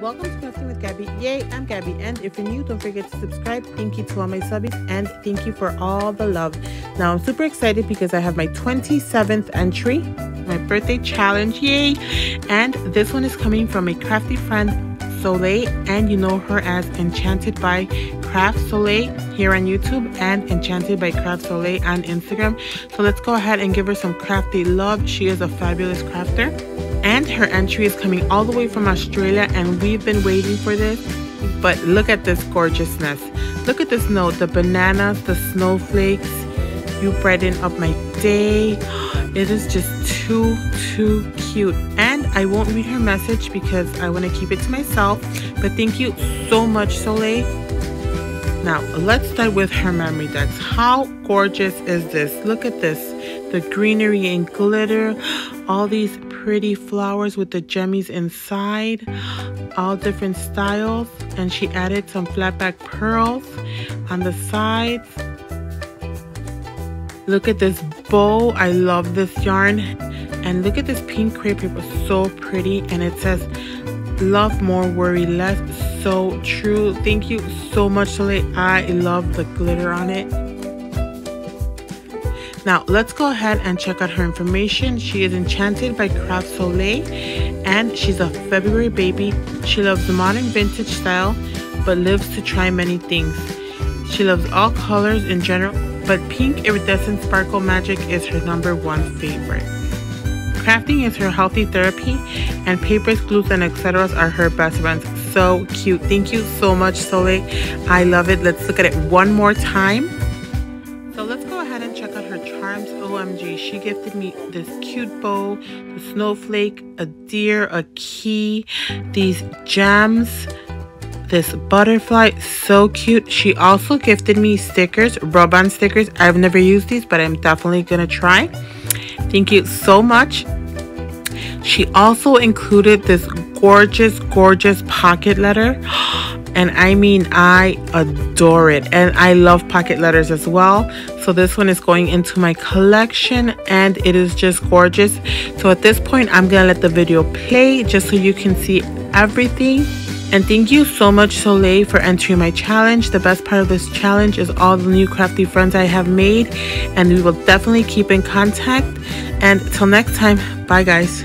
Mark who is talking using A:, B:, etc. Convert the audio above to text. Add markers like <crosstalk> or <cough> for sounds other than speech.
A: welcome to Crafting with Gaby. Yay, I'm Gaby, and if you're new, don't forget to subscribe. Thank you to all my subbies, and thank you for all the love. Now, I'm super excited because I have my 27th entry, my birthday challenge, yay! And this one is coming from a crafty friend, Solae, and you know her as Enchanted by Craft Solae here on YouTube and Enchanted by Craft Solae on Instagram. So let's go ahead and give her some crafty love. She is a fabulous crafter and her entry is coming all the way from Australia and we've been waiting for this. But look at this gorgeousness. Look at this note the bananas the snowflakes. You brighten up my day. <gasps> It is just too too cute. And I won't read her message because I want to keep it to myself. But thank you so much Solae. Now let's start with her Memorydex how gorgeous is this? Look at this. The greenery and glitter. All these pretty flowers with the gemmies inside, all different styles. And she added some flat back pearls on the sides. Look at this bow. I love this yarn. And look at this pink crepe paper, so pretty. And it says, love more, worry less. So true. Thank you so much, Solae. I love the glitter on it. Now, let's go ahead and check out her information. She is enchanted by Craft Solae and she's a February baby. She loves the modern vintage style but lives to try many things. She loves all colors in general, but pink iridescent sparkle magic is her number one favorite. Crafting is her healthy therapy, and papers, glues, and etc. are her best friends. So cute. Thank you so much, Solae. I love it. Let's look at it one more time. Check out her charms. OMG, she gifted me this cute bow, the snowflake, a deer, a key, these gems, this butterfly, so cute. She also gifted me stickers, rub-on stickers. I've never used these, but I'm definitely gonna try. Thank you so much. She also included this gorgeous, gorgeous pocket letter. <gasps> and I mean I adore it and I love pocket letters as well so this one is going into my collection and it is just gorgeous so at this point I'm gonna let the video play just so you can see everything and thank you so much Solae for entering my challenge. The best part of this challenge is all the new crafty friends I have made and we will definitely keep in contact. And till next time, bye guys.